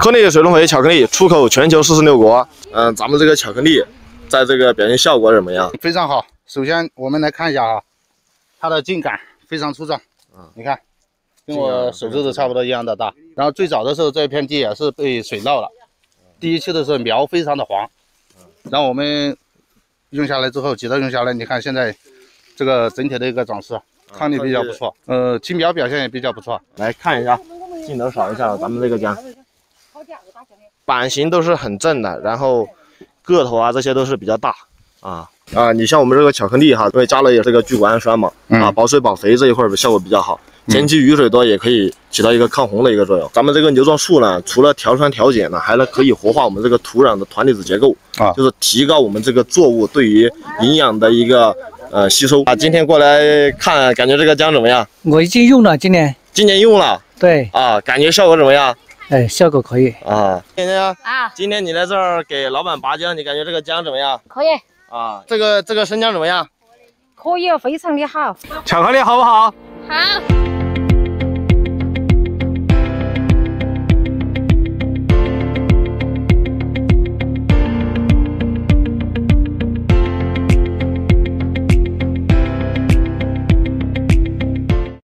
科内水龙回巧克力出口全球四十六国。嗯，咱们这个巧克力在这个表现效果怎么样？非常好。首先我们来看一下啊，它的茎秆非常粗壮，嗯，你看，跟我手指头差不多一样的大。然后最早的时候这一片地也是被水涝了，第一期的时候苗非常的黄，然后我们用下来之后，几道用下来，你看现在这个整体的一个长势，抗力比较不错，呃，青苗表现也比较不错。来看一下，镜头扫一下咱们这个姜。版型都是很正的，然后个头啊这些都是比较大啊啊！你像我们这个巧克力哈，因为加了也是个聚谷氨酸嘛，啊保水保肥这一块效果比较好。前期雨水多也可以起到一个抗洪的一个作用。咱们这个牛壮树呢，除了调酸调碱呢，还能可以活化我们这个土壤的团粒子结构啊，就是提高我们这个作物对于营养的一个呃吸收啊。今天过来看，感觉这个姜怎么样？我已经用了，今年今年用了，对啊，感觉效果怎么样？哎，效果可以啊！天天啊，今天你来这儿给老板拔姜，你感觉这个姜怎么样？可以啊，这个这个生姜怎么样？可以，非常的好。巧克力好不好？好。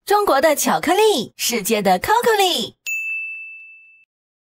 中国的巧克力，世界的 COCO 力。